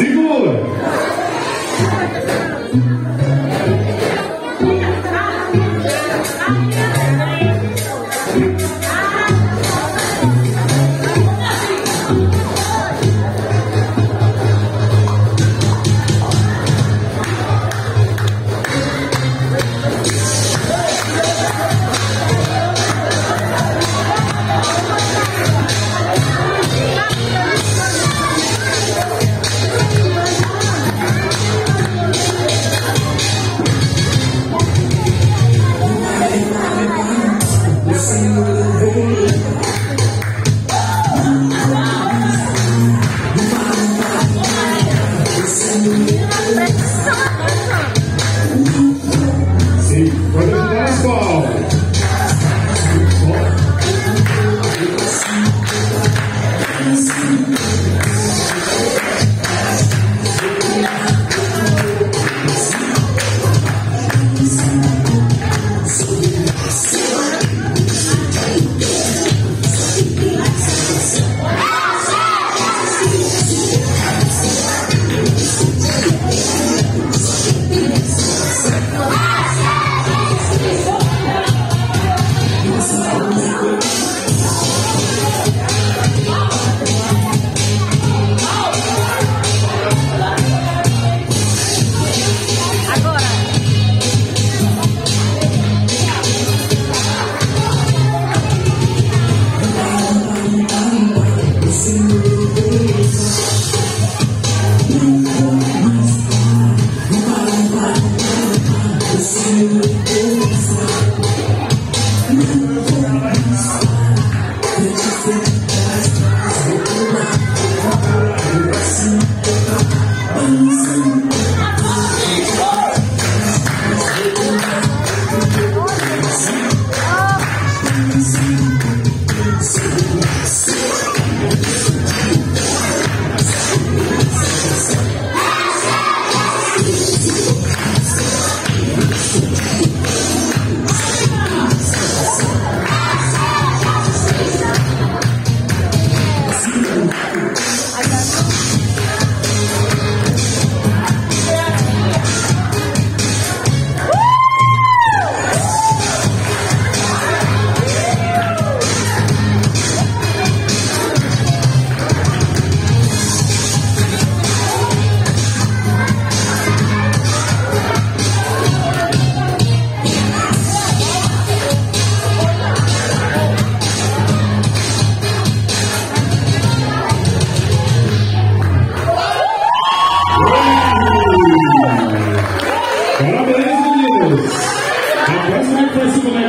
Segura.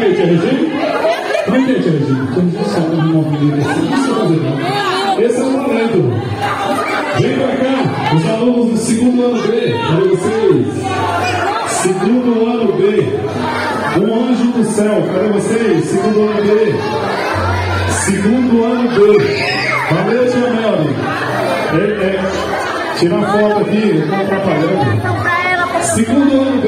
Pra cima, né, Tia Regina? Como é que é, Tia Regina? Quando você sabe um movimento assim, não fazer. Esse é o talento. Vem pra cá, os alunos do segundo ano B, para vocês. Segundo ano B. Um anjo do céu, para vocês? Segundo ano B. Segundo ano B. Valeu, tia Melvin. É, é, tirar foto aqui, não está atrapalhando. Segundo ano B.